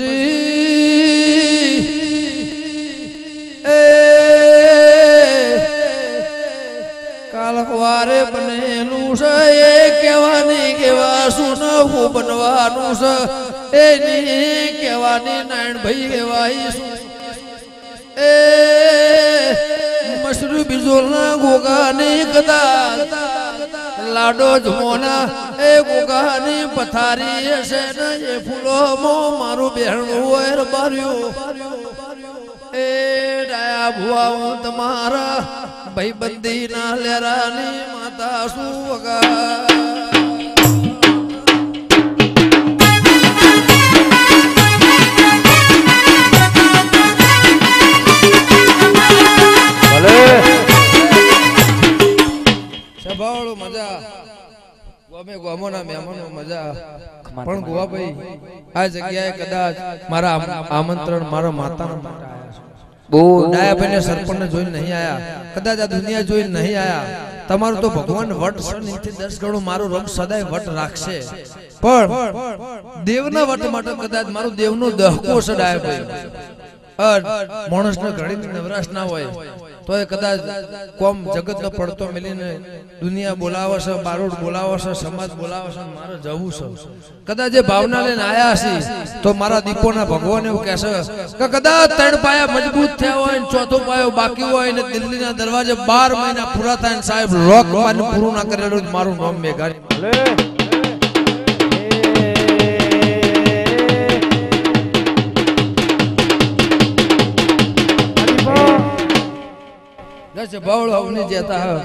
એ. કાલવારે બનેલું એ કહેવાની કેવા શું બનવાનું છે. એની કહેવાની નારાયણભાઈ કહેવાય એ. મસરૂ બીજોના ગોગાની કદાચ લાડો જમોના, એ ગોગાની પથારી હશે ને, એ ફૂલો મો મારું બહેણું હોય બાર્યું. એ ડાયા ભુવા હું તમારા ભાઈબંધી ના લેરાની માતા શું વગા ગોમે ગોમોના મહેમાનો મજા પણ ગોવાભાઈ આ જગ્યાએ કદાચ મારા આમંત્રણ મારા માતાના માટે આયા છે. બહુ ડાયાભાઈને સરપંચને જોઈને નહીં આયા. કદાચ આ દુનિયા જોઈને નહીં આયા. તમારું તો ભગવાન વટ છે ને એનથી દસ ગણું મારું રંગ સદાય વટ રાખશે. પણ દેવના વટ માટે કદાચ મારું દેવનો દહકો સડાય અન માણસને ઘડીની નવરાશ ના હોય. તો એ કદાચ કોમ જગતનો પડતો મેલીને દુનિયા બોલાવે છે બારોડ બોલાવે છે, સમાજ બોલાવે છે, મારે જવું છે. કદાચ એ ભાવના લઈને આયા છે તો મારા દીપોના ભગવાન એવું કહેશે કે કદાચ ત્રણ પાયા મજબૂત થયા હોય ને ચોથો પાયો બાકી હોય ને દિલ્હીના દરવાજે બાર મહિના પૂરા થાય ને સાહેબ લોક પૂરું ના કરેલું મારું નામ મેઘાણી. દસ બાવળ અવની જેતા.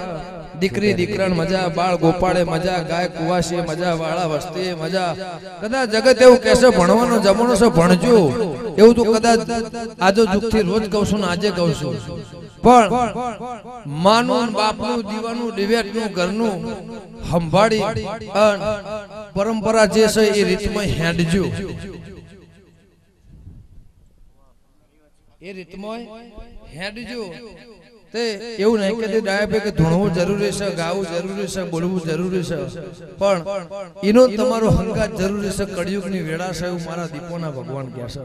દીકરી, દીકરાણ મજા, બાળ ગોપાળે મજા, ગાય કુવાસી મજા, વાળા વસ્તી મજા. કદાચ જગત એવું કહેશે, ભણવાનો જમાનો છે, ભણજો. એવું તો કદાચ આજો દુઃખથી રોજ કહું છું ને આજે કહું છું. પણ માનું બાપનું, દીવાનું દિવેટનું ઘરનું સંભાળી પરંપરા જે છે એ રીતમાં હેડજો. એ રીતમાં હેડજો. તે એવું નહીં કે ડાયબે ડાયા કે ધૂણવું જરૂરી છે, ગાવું જરૂરી છે, બોલવું જરૂરી છે. પણ એનો તમારો હંગાત જરૂરી છે, કળિયુગની વેળા છે એવું મારા દીપોના ભગવાન કહે છે.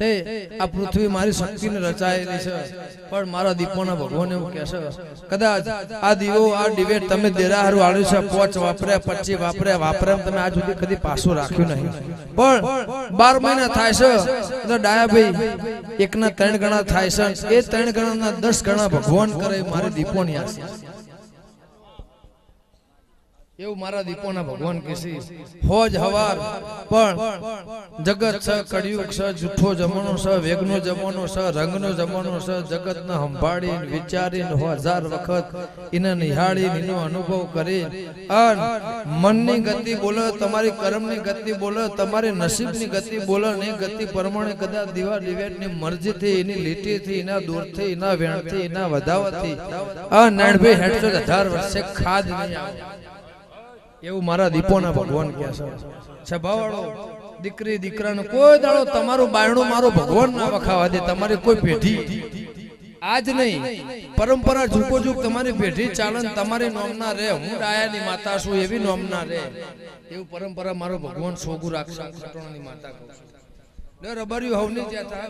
તે આ પૃથ્વી મારી શક્તિને રચાયેલી છે પણ મારા દીપોના ભગવાન એવું કહેશે કદાચ આ દીવો, આ ડિબેટ તમે દેરાહારું હારું છે, પોચ વાપર્યા પચી વાપર્યા વાપર્યા તમે આ સુધી કદી પાછું રાખ્યું નહીં પણ બાર મહિના થાય છે એટલે ડાયાભાઈ એકના ત્રણ ગણા થાય છે, એ ત્રણ ગણાના દસ ગણા ભગવાન કરે મારી દીપોની આશા. એવું મારા દીપોના ભગવાન કહેશે? હોજ હવાર પણ જગત છે કળિયુગ છે જૂઠો જમાનો છે વેગનો જમાનો છે રંગનો જમાનો છે જગતને સંભાળીને વિચારીને હજાર વખત એને નિહાળીને એનો અનુભવ કરી. અન મનની ગતિ બોલે તમારી કર્મની ગતિ બોલે તમારી નસીબની ગતિ બોલે ને ગતિ પ્રમાણે કદાચ દીવા દિવેટની મરજીથી એની લીટીથી એના દૂરથી એના વેણથી એના વધાવાથી. આ નાણભાઈ હેઠસો હજાર વર્ષે ખાદ નહીં આવે એવું મારા દીપોના ભગવાન કહે છે. સભાવાળો દીકરી દીકરાનો કોઈ દાડો તમારું બાયણું મારો ભગવાન ના વખાવા દે તમારી કોઈ પેઢી. આજ નહીં પરંપરા ઝૂકો ઝૂક તમારી પેઢી ચાલન તમારી નોમના રે હું ડાયાની માતા છું એવી નોમના રે. એવું પરંપરા મારો ભગવાન સોગુ રાખશે માતા કહું છું. રબાર્યું હવની જ્યાં થાય.